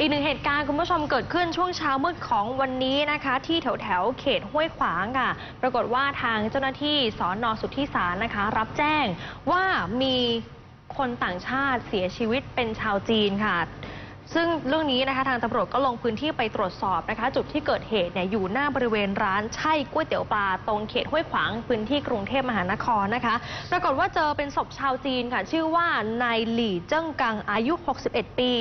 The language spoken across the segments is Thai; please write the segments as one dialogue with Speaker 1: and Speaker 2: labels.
Speaker 1: อีกหนึ่งเหตุการณ์คุณผู้ชมเกิดขึ้นช่วงเช้ามืดของวันนี้นะคะ ที่แถวแถวเขตห้วยขวางค่ะ ปรากฏว่าทางเจ้าหน้าที่สอนอสุทธิสารนะคะ รับแจ้งว่ามีคนต่างชาติเสียชีวิตเป็นชาวจีนค่ะ ซึ่งเรื่องนี้นะคะทางตำรวจก็ลงพื้นที่ไปตรวจสอบนะคะ จุดที่เกิดเหตุเนี่ยอยู่หน้าบริเวณร้านใช่ก๋วยเตี๋ยวปลาตรงเขตห้วยขวางพื้นที่กรุงเทพมหานครนะคะ ปรากฏว่าเจอเป็นศพชาวจีนค่ะ ชื่อว่านายหลี่เจิ้งกังอายุ 61 ปี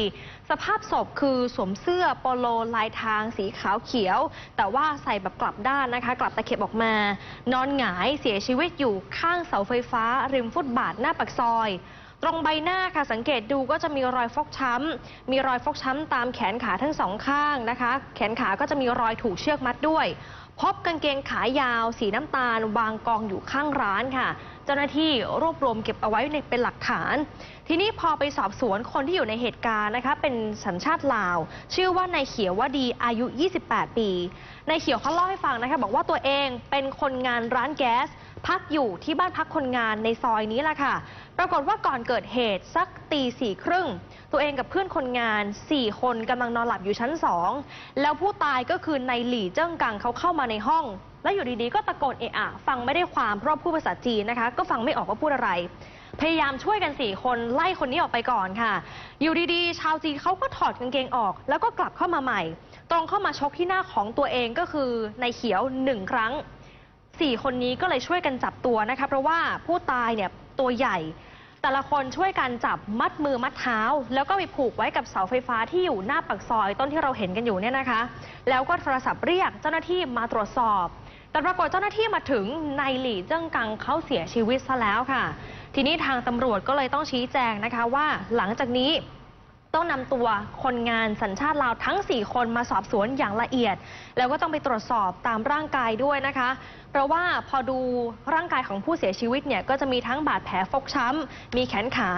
Speaker 1: สภาพศพคือสวมเสื้อโปโลลายทางสีขาวเขียว แต่ว่าใส่แบบกลับด้านนะคะ กลับตะเข็บออกมา นอนหงายเสียชีวิตอยู่ข้างเสาไฟฟ้า ริมฟุตบาทหน้าปากซอย ตรงใบหน้าค่ะสังเกตดูก็จะมีรอยฟกช้ำ มีรอยฟกช้ำตามแขนขาทั้งสองข้างนะคะ แขนขาก็จะมีรอยถูกเชือกมัดด้วย พบกางเกงขายาว สีน้ำตาล วางกองอยู่ข้างร้านค่ะ เจ้าหน้าที่รวบรวมเก็บเอาไว้ในเป็นหลักฐาน ทีนี้พอไปสอบสวนคนที่อยู่ในเหตุการณ์นะคะ เป็นสัญชาติลาว ชื่อว่านายเขียววดีอายุ 28 ปีนายเขียวเขาเล่าให้ฟังนะคะบอกว่าตัวเองเป็นคนงานร้านแก๊ส พักอยู่ที่บ้านพักคนงานในซอยนี้แหละค่ะ ปรากฏว่าก่อนเกิดเหตุสักตีสี่ครึ่งตัวเองกับเพื่อนคนงาน 4 คนกำลังนอนหลับอยู่ชั้น2แล้วผู้ตายก็คือนายหลี่เจิ้งกังเขาเข้ามาในห้อง แล้วอยู่ดีๆ ก็ตะโกนเอะอะฟังไม่ได้ความเพราะพูดภาษาจีนนะคะ ก็ฟังไม่ออกว่าพูดอะไร พยายามช่วยกัน4คนไล่คนนี้ออกไปก่อนค่ะ อยู่ดีๆ ชาวจีนเขาก็ถอดกางเกงออก แล้วก็กลับเข้ามาใหม่ ตรงเข้ามาชกที่หน้าของตัวเองก็คือนายเขียวหนึ่งครั้งสี่คนนี้ก็เลยช่วยกันจับตัวนะคะเพราะว่าผู้ตายเนี่ยตัวใหญ่ แต่ละคนช่วยกันจับมัดมือมัดเท้า แล้วก็ไปผูกไว้กับเสาไฟฟ้าที่อยู่หน้าปากซอยต้นที่เราเห็นกันอยู่เนี่ยนะคะ แล้วก็โทรศัพท์เรียกเจ้าหน้าที่มาตรวจสอบ แต่ปรากฏเจ้าหน้าที่มาถึงนายหลี่เจิ้งกังเขาเสียชีวิตซะแล้วค่ะ ทีนี้ทางตำรวจก็เลยต้องชี้แจงนะคะว่า หลังจากนี้ ต้องนำตัวคนงานสัญชาติลาวทั้ง 4 คนมาสอบสวนอย่างละเอียด แล้วก็ต้องไปตรวจสอบตามร่างกายด้วยนะคะ เพราะว่าพอดูร่างกายของผู้เสียชีวิตเนี่ยก็จะมีทั้งบาดแผลฟกช้ำ มีแขนขา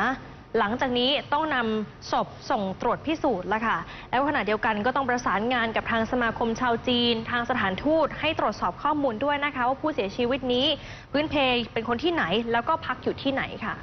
Speaker 1: หลังจากนี้ต้องนำศพส่งตรวจพิสูจน์ละค่ะ แล้วขณะเดียวกันก็ต้องประสานงานกับทางสมาคมชาวจีน ทางสถานทูตให้ตรวจสอบข้อมูลด้วยนะคะ ว่าผู้เสียชีวิตนี้พื้นเพเป็นคนที่ไหนแล้วก็พักอยู่ที่ไหนค่ะ